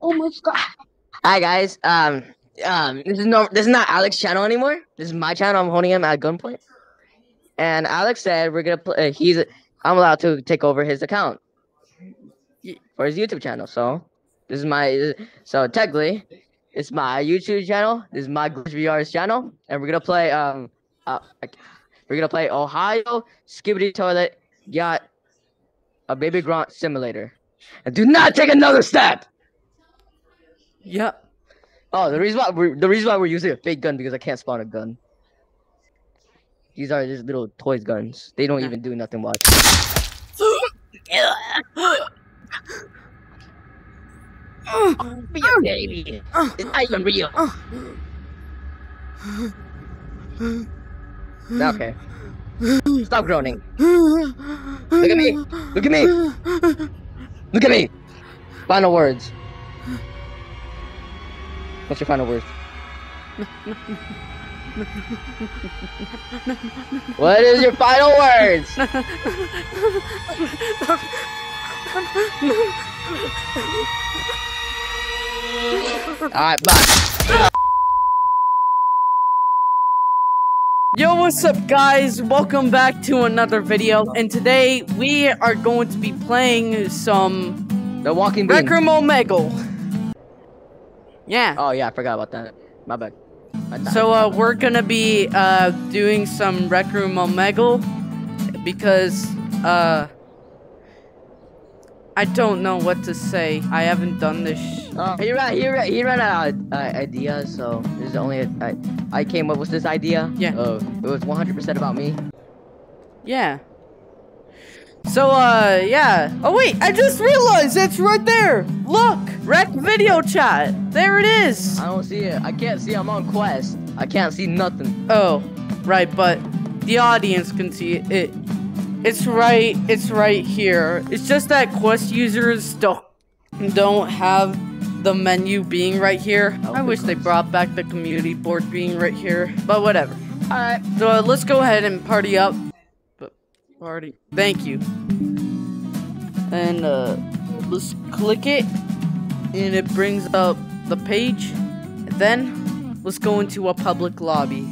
My god. Hi guys. Um, um, this is no, this is not Alex's channel anymore. This is my channel. I'm holding him at gunpoint. And Alex said we're gonna play. Uh, he's. I'm allowed to take over his account for his YouTube channel. So this is my. So technically, it's my YouTube channel. This is my Glitch VR's channel, and we're gonna play. Um, uh, we're gonna play Ohio Skibidi Toilet Got a Baby Grunt Simulator. And do not take another step. Yep. Oh, the reason why we're the reason why we're using a fake gun because I can't spawn a gun. These are just little toys guns. They don't even do nothing. Watch. Real baby. It's not even real. Okay. Stop groaning. Look at me. Look at me. Look at me. Final words. What's your final words? what is your final words? Alright, bye. Yo, what's up guys? Welcome back to another video. And today we are going to be playing some The walking Room Omegle. Yeah. Oh yeah, I forgot about that. My bad. So uh, we're gonna be uh, doing some Rec Room Omegle because uh, I don't know what to say. I haven't done this. Oh, he ran, he ran, he ran out of uh, ideas, so this is only a, I, I came up with this idea. Yeah. Uh, it was 100% about me. Yeah. So uh, yeah. Oh wait, I just realized it's right there. Look, Rec Video Chat. There it is. I don't see it. I can't see. I'm on quest. I can't see nothing. Oh, right, but the audience can see it. it. It's right. It's right here. It's just that Quest users don't don't have the menu being right here. I wish they brought back the community board being right here. But whatever. All right. So uh, let's go ahead and party up. Party. Thank you. And uh, let's click it, and it brings up the page. Then let's go into a public lobby.